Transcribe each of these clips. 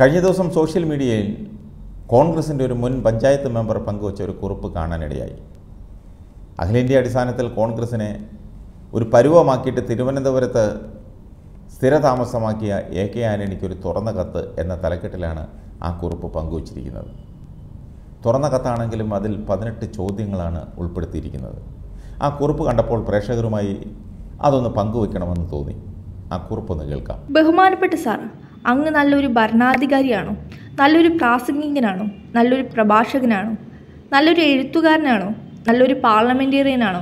കഴിഞ്ഞ ദിവസം സോഷ്യൽ മീഡിയയിൽ കോൺഗ്രസിന്റെ ഒരു മുൻ പഞ്ചായത്ത് മെമ്പർ പങ്കുവച്ച ഒരു കുറിപ്പ് കാണാനിടയായി. അഖിലേന്ത്യ അടിസ്ഥാനത്തിൽ കോൺഗ്രസിനെ ഒരു പരുവമാക്കിയിട്ട് തിരുവനന്തപുരത്ത് സ്ഥിരതാമസമാക്കിയ എ കെ ആന്റണിക്ക് ഒരു തുറന്ന കത്ത് എന്ന തലക്കെട്ടിലാണ് ആ കുറിപ്പ് പങ്കുവച്ചിരിക്കുന്നത്. തുറന്ന കത്താണെങ്കിലും അതിൽ പതിനെട്ട് ചോദ്യങ്ങളാണ് ഉൾപ്പെടുത്തിയിരിക്കുന്നത്. ആ കുറിപ്പ് കണ്ടപ്പോൾ പ്രേക്ഷകരുമായി അതൊന്ന് പങ്കുവെക്കണമെന്ന് തോന്നി. ആ കുറിപ്പൊന്ന് കേൾക്കാം. ബഹുമാനപ്പെട്ട സാർ അങ്ങ് നല്ലൊരു ഭരണാധികാരിയാണോ? നല്ലൊരു പ്രാസംഗികനാണോ? നല്ലൊരു പ്രഭാഷകനാണോ? നല്ലൊരു എഴുത്തുകാരനാണോ? നല്ലൊരു പാർലമെന്റേറിയനാണോ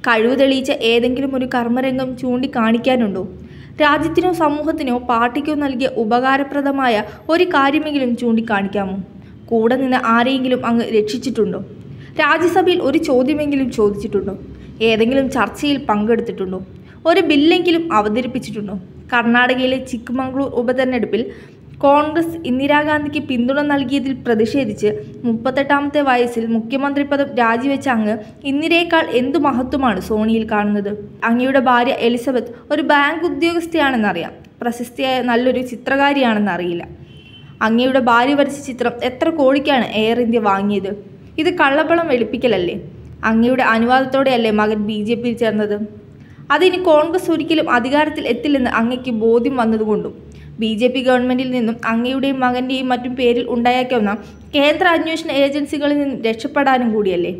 കഴിവ് തെളിയിച്ച ഏതെങ്കിലും ഒരു കർമ്മരംഗം ചൂണ്ടിക്കാണിക്കാനുണ്ടോ? രാജ്യത്തിനോ സമൂഹത്തിനോ പാർട്ടിക്കോ നൽകിയ ഉപകാരപ്രദമായ ഒരു കാര്യമെങ്കിലും ചൂണ്ടിക്കാണിക്കാമോ? കൂടെ നിന്ന് ആരെയെങ്കിലും അങ്ങ് രക്ഷിച്ചിട്ടുണ്ടോ? രാജ്യസഭയിൽ ഒരു ചോദ്യമെങ്കിലും ചോദിച്ചിട്ടുണ്ടോ? ഏതെങ്കിലും ചർച്ചയിൽ പങ്കെടുത്തിട്ടുണ്ടോ? ഒരു ബില്ലെങ്കിലും അവതരിപ്പിച്ചിട്ടുണ്ടോ? കർണാടകയിലെ ചിക്ക്മംഗ്ലൂർ ഉപതെരഞ്ഞെടുപ്പിൽ കോൺഗ്രസ് ഇന്ദിരാഗാന്ധിക്ക് പിന്തുണ നൽകിയതിൽ പ്രതിഷേധിച്ച് മുപ്പത്തെട്ടാമത്തെ വയസ്സിൽ മുഖ്യമന്ത്രി പദം രാജിവെച്ച അങ്ങ് ഇന്ദിരയേക്കാൾ എന്തു മഹത്വമാണ് സോണിയിൽ കാണുന്നത്? അങ്ങയുടെ ഭാര്യ എലിസബത്ത് ഒരു ബാങ്ക് ഉദ്യോഗസ്ഥയാണെന്നറിയാം. പ്രശസ്തിയായ നല്ലൊരു ചിത്രകാരിയാണെന്ന് അറിയില്ല. അങ്ങയുടെ ഭാര്യ വരച്ച ചിത്രം എത്ര കോടിക്കാണ് എയർ ഇന്ത്യ വാങ്ങിയത്? ഇത് കള്ളപ്പണം വെളുപ്പിക്കലല്ലേ? അങ്ങയുടെ അനുവാദത്തോടെയല്ലേ മകൻ ബി ജെ പിയിൽ ചേർന്നത്? അതിന് കോൺഗ്രസ് ഒരിക്കലും അധികാരത്തിൽ എത്തില്ലെന്ന് അങ്ങയ്ക്ക് ബോധ്യം വന്നതുകൊണ്ടും ബി ജെ പി ഗവൺമെന്റിൽ നിന്നും അങ്ങയുടെയും മകന്റെയും മറ്റും പേരിൽ ഉണ്ടായേക്കാവുന്ന കേന്ദ്ര അന്വേഷണ ഏജൻസികളിൽ നിന്നും രക്ഷപ്പെടാനും കൂടിയല്ലേ?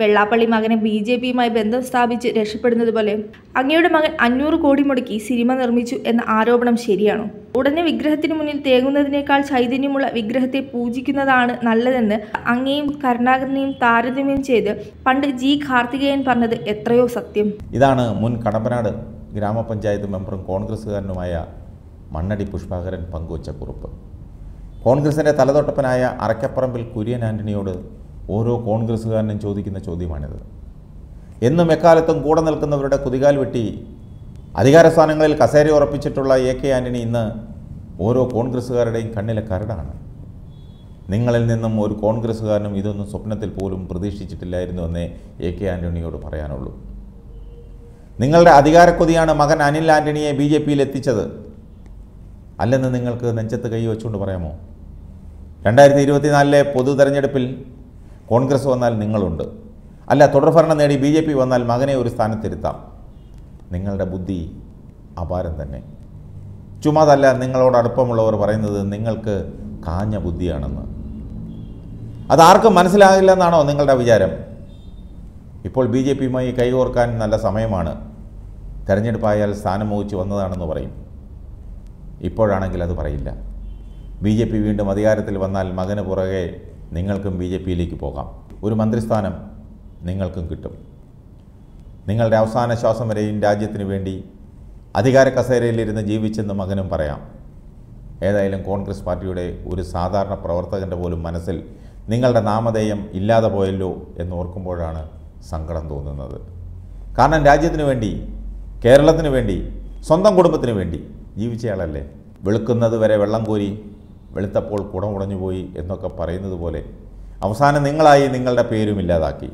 വെള്ളാപ്പള്ളി മകനെ ബി ജെ പിയുമായി ബന്ധം സ്ഥാപിച്ച് രക്ഷപ്പെടുന്നത് പോലെ അങ്ങയുടെ മകൻ അഞ്ഞൂറ് കോടി മുടക്കി സിനിമ നിർമ്മിച്ചു എന്ന ആരോപണം ശരിയാണോ? ഉടനെ വിഗ്രഹത്തിന് മുന്നിൽ തേങ്ങുന്നതിനേക്കാൾ ചൈതന്യമുള്ള വിഗ്രഹത്തെ പൂജിക്കുന്നതാണ് നല്ലതെന്ന് അങ്ങയും കരുണാകരനെയും താരതമ്യം ചെയ്ത് പണ്ട് ജി കാർത്തികേയൻ പറഞ്ഞത് എത്രയോ സത്യം. ഇതാണ് മുൻ കടമ്പനാട് ഗ്രാമപഞ്ചായത്ത് മെമ്പറും കോൺഗ്രസ്സുകാരനുമായ മണ്ണടി പുഷ്പാകരൻ പങ്കുവച്ച കുറിപ്പ്. കോൺഗ്രസിന്റെ തലതൊട്ടപ്പനായ അറക്കപ്പറമ്പിൽ കുര്യൻ ആന്റണിയോട് ഓരോ കോൺഗ്രസ്സുകാരനും ചോദിക്കുന്ന ചോദ്യമാണിത്. എന്നും എക്കാലത്തും കൂടെ നിൽക്കുന്നവരുടെ കുതികാൽ വെട്ടി അധികാര സ്ഥാനങ്ങളിൽ കസേര ഉറപ്പിച്ചിട്ടുള്ള എ കെ ആന്റണി ഇന്ന് ഓരോ കോൺഗ്രസ്സുകാരുടെയും കണ്ണിലെ കരടാണ്. നിങ്ങളിൽ നിന്നും ഒരു കോൺഗ്രസ്സുകാരനും ഇതൊന്നും സ്വപ്നത്തിൽ പോലും പ്രതീക്ഷിച്ചിട്ടില്ലായിരുന്നു എന്നേ എ കെ ആന്റണിയോട് പറയാനുള്ളൂ. നിങ്ങളുടെ അധികാരക്കൊതിയാണ് മകൻ അനിൽ ആന്റണിയെ ബി ജെ പിയിൽ എത്തിച്ചത്. അല്ലെന്ന് നിങ്ങൾക്ക് നെഞ്ചത്ത് കൈ വെച്ചുകൊണ്ട് പറയാമോ? രണ്ടായിരത്തി ഇരുപത്തിനാലിലെ പൊതു തെരഞ്ഞെടുപ്പിൽ കോൺഗ്രസ് വന്നാൽ നിങ്ങളുണ്ട്. അല്ല തുടർഭരണം നേടി ബി ജെ പി വന്നാൽ മകനെ ഒരു സ്ഥാനത്തിരുത്താം. നിങ്ങളുടെ ബുദ്ധി അപാരം തന്നെ. ചുമതല്ല നിങ്ങളോട് അടുപ്പമുള്ളവർ പറയുന്നത് നിങ്ങൾക്ക് കാഞ്ഞ ബുദ്ധിയാണെന്ന്. അതാർക്കും മനസ്സിലാകില്ലെന്നാണോ നിങ്ങളുടെ വിചാരം? ഇപ്പോൾ ബി ജെ പിയുമായി കൈകോർക്കാൻ നല്ല സമയമാണ്. തെരഞ്ഞെടുപ്പായാൽ സ്ഥാനം മോഹിച്ച് വന്നതാണെന്ന് പറയും. ഇപ്പോഴാണെങ്കിൽ അത് പറയില്ല. ബി ജെ പി വീണ്ടും അധികാരത്തിൽ വന്നാൽ മകന് പുറകെ നിങ്ങൾക്കും ബി ജെ പിയിലേക്ക് പോകാം. ഒരു മന്ത്രിസ്ഥാനം നിങ്ങൾക്കും കിട്ടും. നിങ്ങളുടെ അവസാന ശ്വാസം വരെയും രാജ്യത്തിന് വേണ്ടി അധികാര കസേരയിലിരുന്ന് ജീവിച്ചെന്ന് മകനും പറയാം. ഏതായാലും കോൺഗ്രസ് പാർട്ടിയുടെ ഒരു സാധാരണ പ്രവർത്തകന്റെ പോലും മനസ്സിൽ നിങ്ങളുടെ നാമധേയം ഇല്ലാതെ പോയല്ലോ എന്ന് ഓർക്കുമ്പോഴാണ് സങ്കടം തോന്നുന്നത്. കാരണം രാജ്യത്തിന് വേണ്ടി കേരളത്തിന് വേണ്ടി സ്വന്തം കുടുംബത്തിന് വേണ്ടി ജീവിച്ചയാളല്ലേ? വെളുക്കുന്നത് വരെ വെള്ളം കോരി വെളുത്തപ്പോൾ കുടം ഉടഞ്ഞുപോയി എന്നൊക്കെ പറയുന്നത് പോലെ അവസാനം നിങ്ങളായി നിങ്ങളുടെ പേരും ഇല്ലാതാക്കി.